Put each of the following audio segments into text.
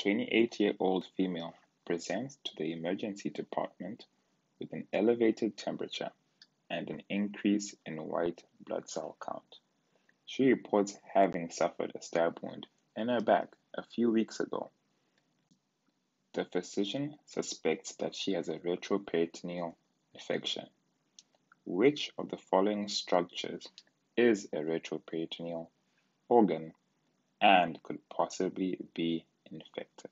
28 year old female presents to the emergency department with an elevated temperature and an increase in white blood cell count. She reports having suffered a stab wound in her back a few weeks ago. The physician suspects that she has a retroperitoneal infection. Which of the following structures is a retroperitoneal organ and could possibly be infected?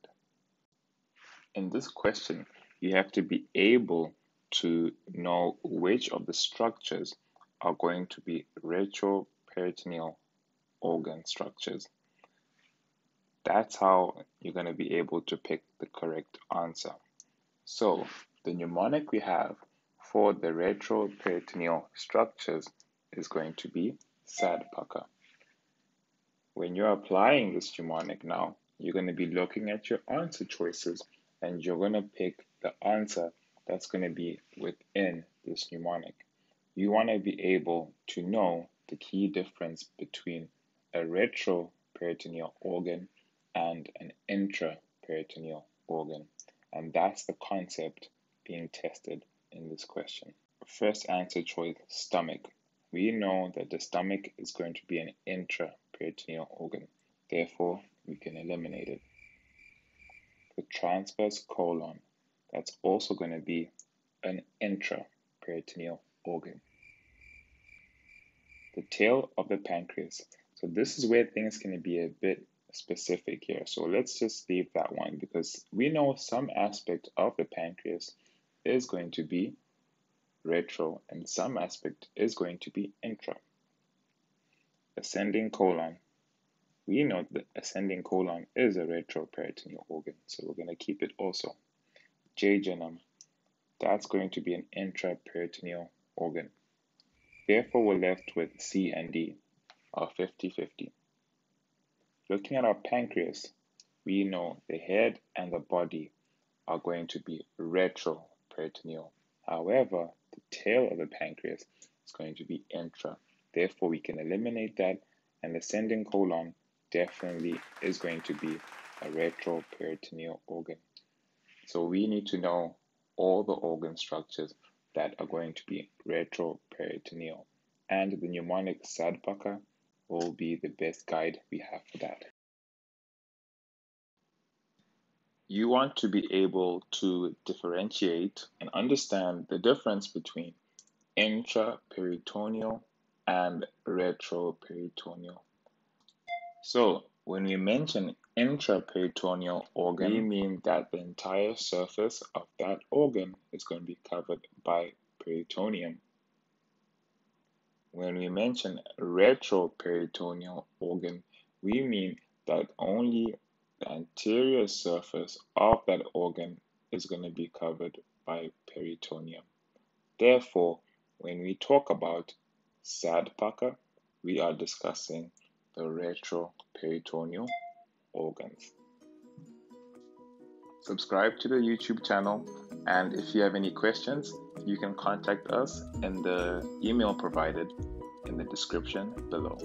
In this question, you have to be able to know which of the structures are going to be retroperitoneal organ structures. That's how you're going to be able to pick the correct answer. So, the mnemonic we have for the retroperitoneal structures is going to be SAD PUCKER. When you're applying this mnemonic now, you're going to be looking at your answer choices and you're going to pick the answer that's going to be within this mnemonic. You want to be able to know the key difference between a retroperitoneal organ and an intraperitoneal organ. And that's the concept being tested in this question. First answer choice stomach. We know that the stomach is going to be an intraperitoneal organ. Therefore, we can eliminate it. The transverse colon, that's also going to be an intraperitoneal organ. The tail of the pancreas. So this is where things can be a bit specific here. So let's just leave that one because we know some aspect of the pancreas is going to be retro and some aspect is going to be intra. Ascending colon. We know that ascending colon is a retroperitoneal organ, so we're going to keep it also. Jejunum, that's going to be an intraperitoneal organ. Therefore, we're left with C and D, our 50-50. Looking at our pancreas, we know the head and the body are going to be retroperitoneal. However, the tail of the pancreas is going to be intra. Therefore, we can eliminate that, and the ascending colon definitely is going to be a retroperitoneal organ. So we need to know all the organ structures that are going to be retroperitoneal, and the mnemonic SAD PUCKER will be the best guide we have for that. You want to be able to differentiate and understand the difference between intraperitoneal and retroperitoneal. So, when we mention intraperitoneal organ, we mean that the entire surface of that organ is going to be covered by peritoneum. When we mention retroperitoneal organ, we mean that only the anterior surface of that organ is going to be covered by peritoneum. Therefore, when we talk about SAD PUCKER, we are discussing the retroperitoneal organs. Subscribe to the YouTube channel, and if you have any questions, you can contact us in the email provided in the description below.